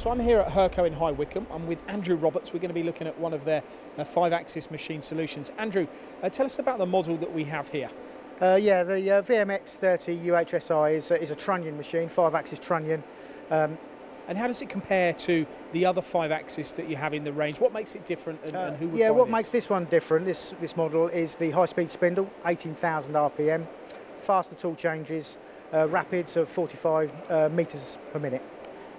So I'm here at Hurco in High Wycombe. I'm with Andrew Roberts. We're going to be looking at one of their uh, five-axis machine solutions. Andrew, uh, tell us about the model that we have here. Uh, yeah, the uh, VMX30 UHSI is, a- is a trunnion machine, five-axis trunnion. Um, And how does it compare to the other five-axis that you have in the range? What makes it different and, and who would Uh, yeah, what this? makes this one different, this, this model, is the high-speed spindle, 18,000 RPM, faster tool changes, uh, rapids of 45 uh, metres per minute.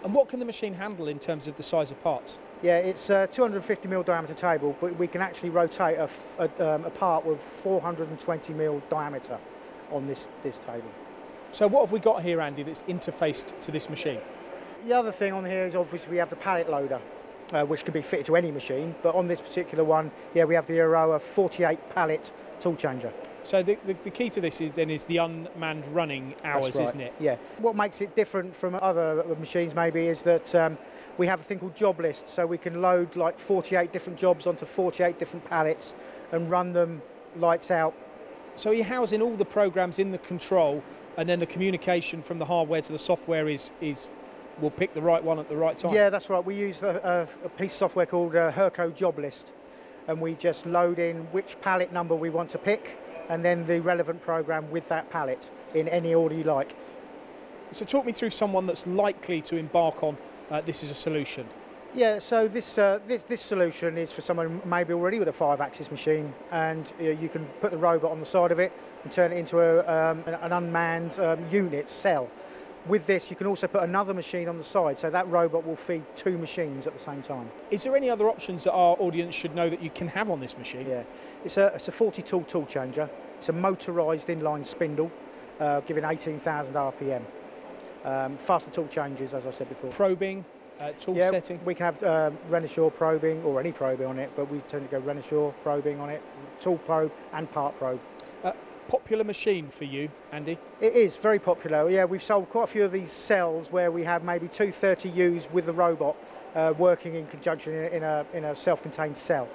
And what can the machine handle in terms of the size of parts? Yeah, it's a 250 mil diameter table, but we can actually rotate a, a, um, a part with 420 mil diameter on this, this table. So what have we got here, Andy, that's interfaced to this machine? The other thing on here is obviously we have the pallet loader, uh, which can be fitted to any machine, but on this particular one, yeah, we have the Erowa 48 pallet tool changer. So the, the, the key to this is then is the unmanned running hours, right, isn't it? Yeah. What makes it different from other machines maybe is that um, we have a thing called job list, so we can load like 48 different jobs onto 48 different pallets and run them lights out. So you're housing all the programs in the control, and then the communication from the hardware to the software is is will pick the right one at the right time. Yeah, that's right. We use a, a, a piece of software called uh, Hurco Job List, and we just load in which pallet number we want to pick, and then the relevant program with that pallet in any order you like. So talk me through someone that's likely to embark on uh, this as a solution. Yeah, so this, uh, this this solution is for someone maybe already with a five-axis machine, and you can put the robot on the side of it and turn it into a, um, an, an unmanned um, unit cell. With this, you can also put another machine on the side, so that robot will feed two machines at the same time. Is there any other options that our audience should know that you can have on this machine? Yeah, it's a it's a 40 tool tool changer. It's a motorised inline spindle, uh, giving 18,000 RPM. Um, faster tool changes, as I said before. Probing, uh, tool yeah, setting. we can have um, Renishaw probing or any probing on it, but we tend to go Renishaw probing on it, tool probe and part probe. Popular machine for you, Andy. It is very popular. Yeah, we've sold quite a few of these cells where we have maybe two 30Us with the robot uh, working in conjunction in, a, in a self-contained cell.